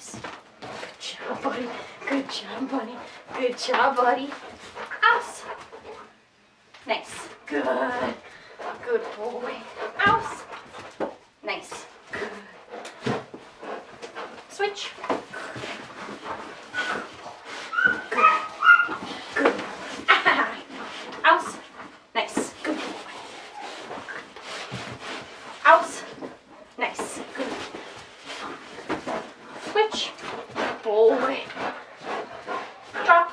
Nice. Good job, buddy. Good job, buddy. Good job, buddy. Aus. Nice. Good. Good boy. Aus. Nice. Good. Switch. Good. Good. Ah. Aus. Nice. Good boy. Aus. Nice. Good. Switch. Boy. Drop.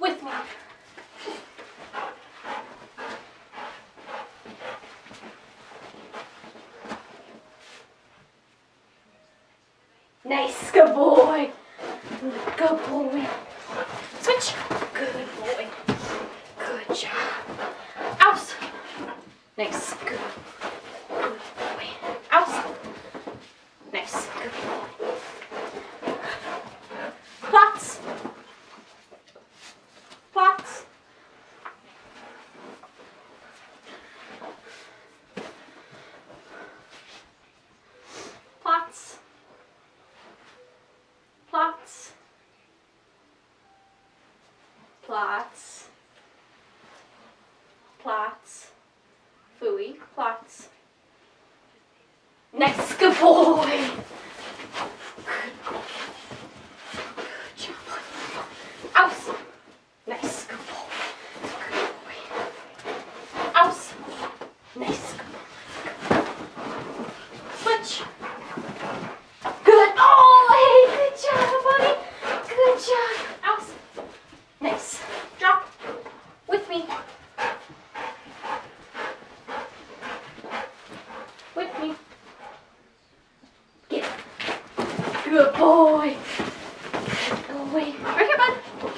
With me. Nice. Good boy. Good boy. Switch. Good boy. Good job. Aus. Nice. Good. Good boy. Aus. Nice. Good boy. Platz. Platz. Platz. Platz. Platz. Platz. Fooey. Platz. Nice. Good boy. Good boy. Good job. Aus. Nice. Good boy. Good boy. Aus. Nice. Good boy. Switch. Good. Oh, hey, good job, buddy. Good job. Aus. Nice. Drop. With me. With me. Get. Good boy. Good boy. Right here, bud. Good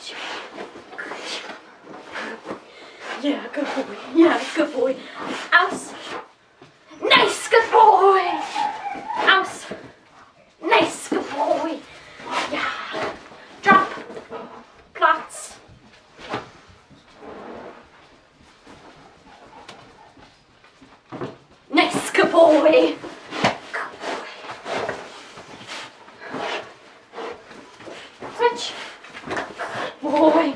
job. Good job. Yeah, good boy. Yeah, good boy. Aus. Nice, good boy. Aus. Nice, good boy. Yeah. Drop. Platz. Nice, good boy. 我会